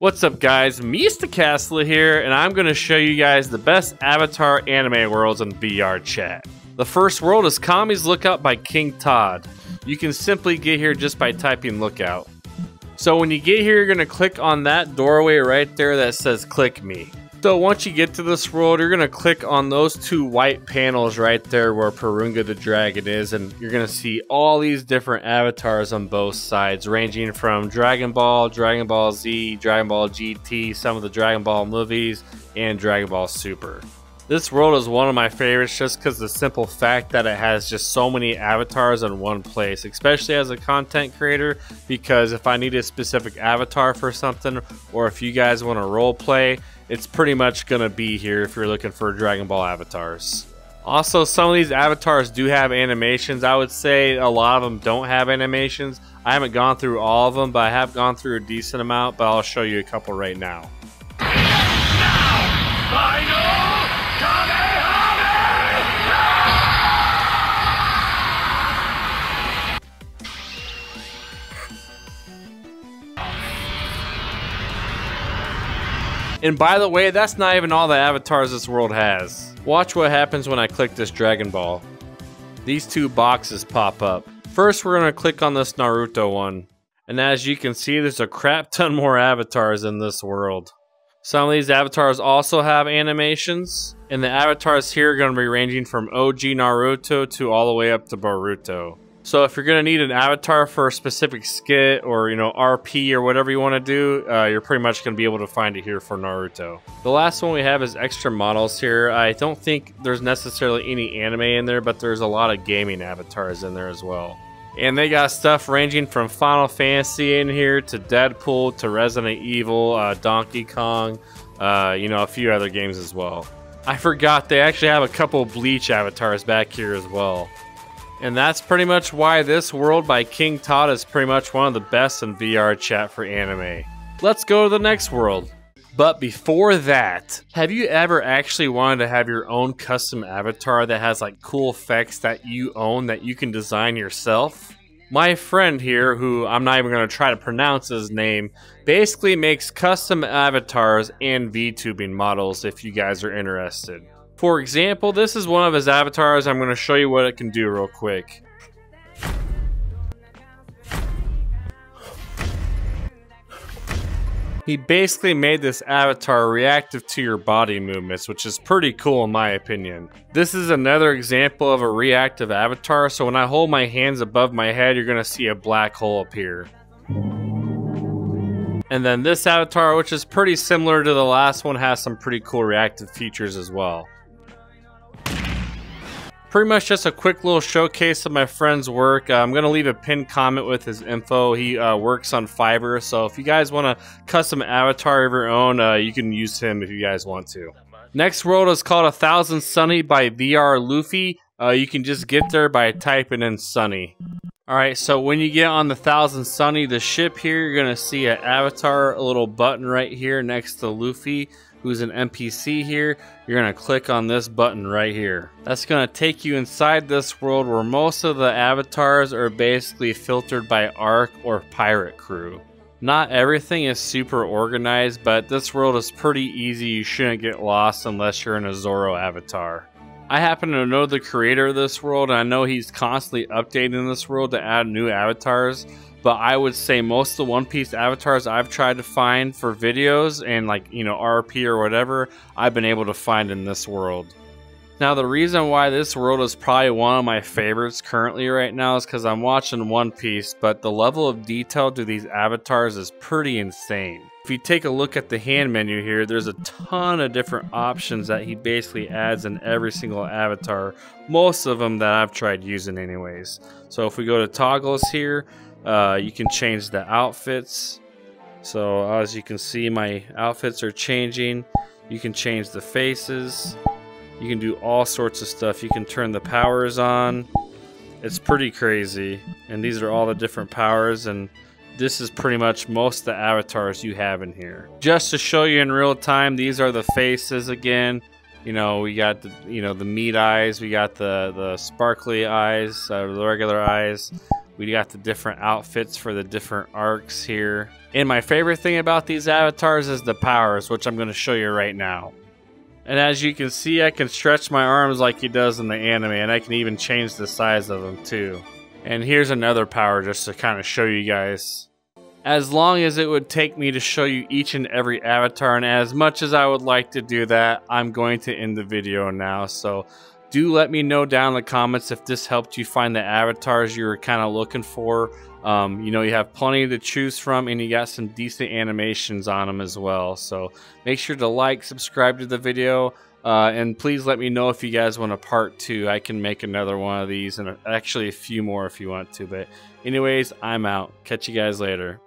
What's up guys, Mista Cassla here, and I'm to show you guys the best Avatar anime worlds in VR chat. The first world is Kami's Lookout by King Todd. You can simply get here just by typing lookout. So when you get here, you're to click on that doorway right there that says click me. So once you get to this world, you're going to click on those two white panels right there where Porunga the Dragon is, and you're going to see all these different avatars on both sides, ranging from Dragon Ball, Dragon Ball Z, Dragon Ball GT, some of the Dragon Ball movies, and Dragon Ball Super. This world is one of my favorites just because the simple fact that it has just so many avatars in one place, especially as a content creator. Because if I need a specific avatar for something, or if you guys want to role play, it's pretty much going to be here if you're looking for Dragon Ball avatars. Also, some of these avatars do have animations. I would say a lot of them don't have animations. I haven't gone through all of them, but I have gone through a decent amount, but I'll show you a couple right now. And by the way, that's not even all the avatars this world has. Watch what happens when I click this Dragon Ball. These two boxes pop up. First, we're going to click on this Naruto one. And as you can see, there's a crap ton more avatars in this world. Some of these avatars also have animations. And the avatars here are going to be ranging from OG Naruto to all the way up to Boruto. So if you're to need an avatar for a specific skit or, you know, RP or whatever you want to do, uh, you're pretty much to be able to find it here for Naruto. The last one we have is extra models here. I don't think there's necessarily any anime in there, but there's a lot of gaming avatars in there as well. And they got stuff ranging from Final Fantasy in here to Deadpool to Resident Evil, uh, Donkey Kong, uh, you know, a few other games as well. I forgot they actually have a couple Bleach avatars back here as well. And that's pretty much why this world by King Todd is pretty much one of the best in VR chat for anime. Let's go to the next world. But before that, have you ever actually wanted to have your own custom avatar that has like cool effects that you own that you can design yourself? My friend here, who I'm not even going to try to pronounce his name, basically makes custom avatars and VTubing models if you guys are interested. For example, this is one of his avatars. I'm going to show you what it can do real quick. He basically made this avatar reactive to your body movements, which is pretty cool in my opinion. This is another example of a reactive avatar, so when I hold my hands above my head, you're going to see a black hole appear. And then this avatar, which is pretty similar to the last one, has some pretty cool reactive features as well pretty much just a quick little showcase of my friend's work. Uh, I'm going to leave a pinned comment with his info. He uh, works on Fiverr, so if you guys want a custom avatar of your own, uh, you can use him if you guys want to. Next world is called A Thousand Sunny by VR Luffy. Uh, you can just get there by typing in Sunny. Alright, so when you get on the Thousand Sunny, the ship here, you're going to see an avatar, a little button right here next to Luffy who's an NPC here, you're to click on this button right here. That's to take you inside this world where most of the avatars are basically filtered by ARC or Pirate Crew. Not everything is super organized, but this world is pretty easy. You shouldn't get lost unless you're in a Zoro avatar. I happen to know the creator of this world, and I know he's constantly updating this world to add new avatars but I would say most of the One Piece avatars I've tried to find for videos and like, you know, RP or whatever, I've been able to find in this world. Now, the reason why this world is probably one of my favorites currently right now is because I'm watching One Piece, but the level of detail to these avatars is pretty insane. If you take a look at the hand menu here, there's a ton of different options that he basically adds in every single avatar, most of them that I've tried using anyways. So if we go to toggles here, uh, you can change the outfits. So as you can see, my outfits are changing. You can change the faces. You can do all sorts of stuff. You can turn the powers on. It's pretty crazy. And these are all the different powers and this is pretty much most of the avatars you have in here. Just to show you in real time, these are the faces again. You know, we got the you know the meat eyes, we got the the sparkly eyes, uh, the regular eyes. We got the different outfits for the different arcs here. And my favorite thing about these avatars is the powers, which I'm going to show you right now. And as you can see, I can stretch my arms like he does in the anime, and I can even change the size of them too. And here's another power just to kind of show you guys. As long as it would take me to show you each and every avatar, and as much as I would like to do that, I'm going to end the video now. So do let me know down in the comments if this helped you find the avatars you were kind of looking for. Um, you know, you have plenty to choose from, and you got some decent animations on them as well. So make sure to like, subscribe to the video, uh, and please let me know if you guys want a part two. I can make another one of these, and actually a few more if you want to. But anyways, I'm out. Catch you guys later.